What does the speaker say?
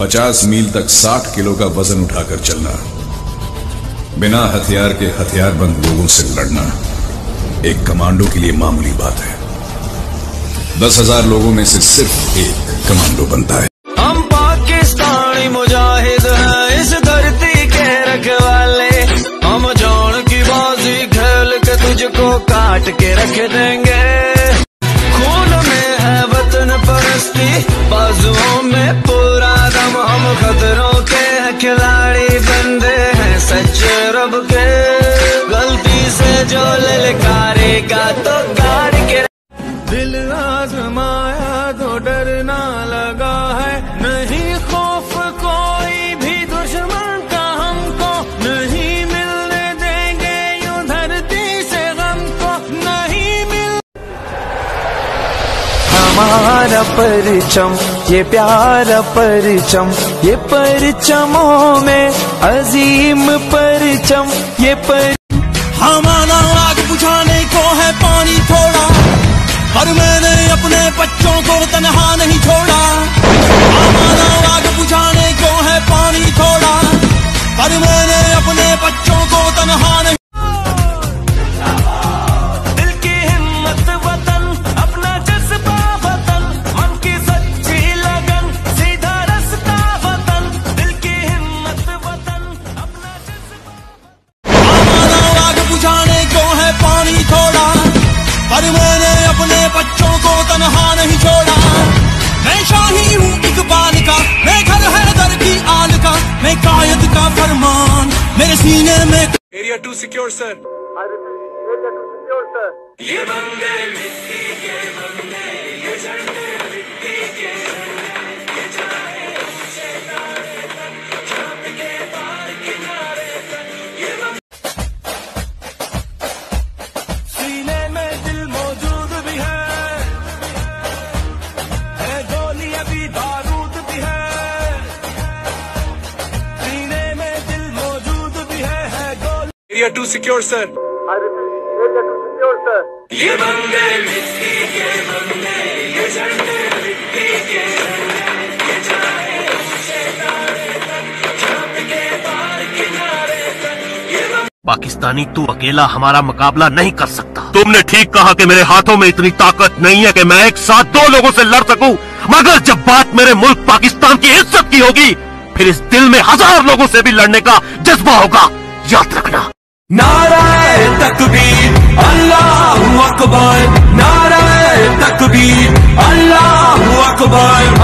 पचास मील तक साठ किलो का वज़न उठाकर चलना। बिना हथियार के हथियारबंद लोगों से लड़ना एक कमांडो के लिए मामूली बात है। दस हज़ार लोगों में से सिर्फ़ एक कमांडो बनता है। हम पाकिस्तानी मुजाहिद हैं, इस धरती के रखवाले। हम जान की बाजी खेल के तुझको काट के रख देंगे। जो ललकारेगा तो गाड़ के दिल आजमाया तो डरना लगा है। नहीं खौफ कोई भी दुश्मन का हमको नहीं मिलने देंगे यूँ धरती से गम को नहीं मिल हमारा परचम ये प्यारा परचम ये परचमों में अजीम परचम ये पर हमारा आग बुझाने को है पानी थोड़ा। पर मैंने अपने बच्चों को तनहा नहीं छोड़ा। हमारा आग बुझाने को है पानी थोड़ा। पर मैंने अपने बच्चों को तनहा नहीं फरमान मेरे सीने में एरिया टू सिक्योर सर ये बंदे मिट्टी के बंदे ये झंडे मिट्टी एरिया टू सिक्योर सर ये बंदे मिट्टी के बंदे ये झंडे मिट्टी के ये जाए ऊँचे तारे तक चाँद के पार किनारे तक ये पाकिस्तानी तू अकेला हमारा मुकाबला नहीं कर सकता। तुमने ठीक कहा कि मेरे हाथों में इतनी ताकत नहीं है कि मैं एक साथ दो लोगों से लड़ सकूँ मगर जब बात मेरे मुल्क पाकिस्तान की इज़्ज़त की होगी फिर इस दिल में हज़ार लोगों से भी लड़ने का जज्बा होगा। याद रखना। नाराय तकबीर अल्लाह अकबर। नाराय तकबीर अल्लाह अकबर।